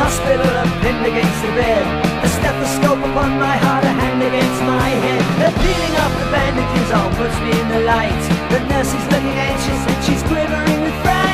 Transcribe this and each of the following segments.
hospital, a pinned against the bed. A stethoscope upon my heart, a hand against my head. The peeling off the bandages all puts me in the light. The nurse is looking anxious and she's quivering with fright.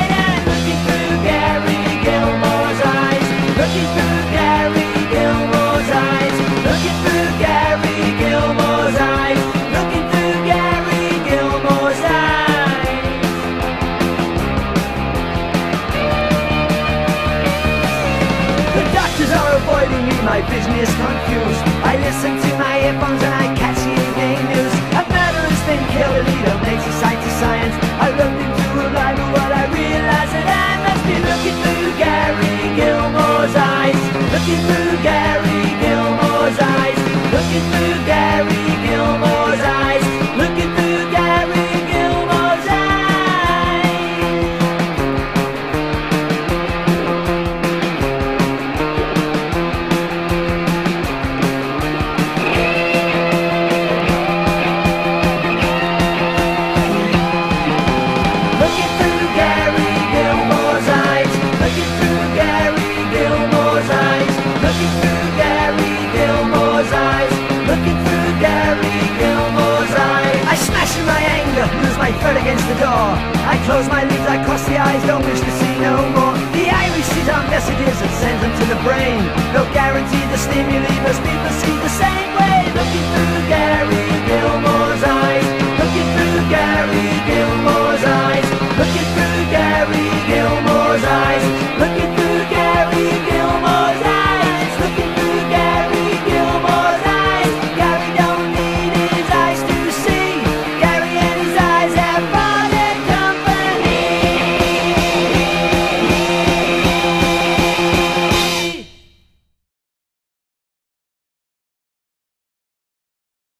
Avoiding me, my vision is confused. I listen to my earphones and I catch the Looking through Gary Gilmore's eyes. I smash in my anger, lose my foot against the door. I close my lids, I cross the eyes, don't wish to see no more. The eye receives our messages and sends them to the brain. No guarantee the stimuli, most people see the same way.